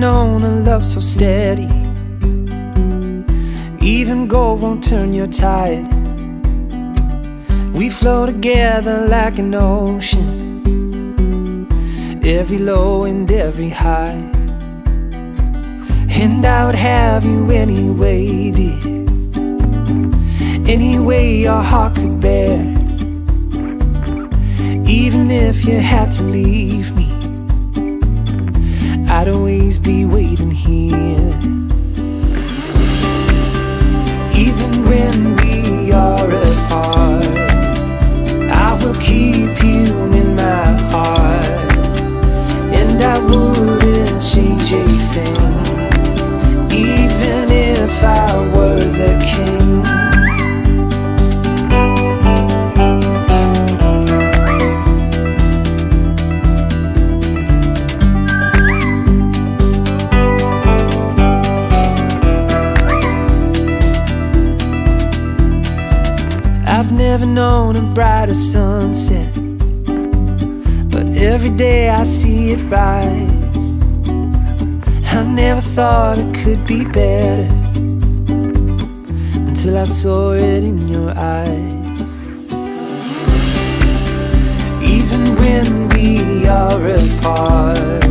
known a love so steady. Even gold won't turn your tide. We flow together like an ocean. Every low and every high. And I would have you anyway, dear. Any way your heart could bear. Even if you had to leave me, be waiting here. Known a sunset, but every day I see it rise. I never thought it could be better until I saw it in your eyes. Even when we are apart,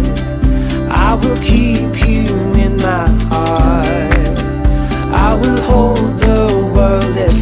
I will keep you in my heart. I will hold the world at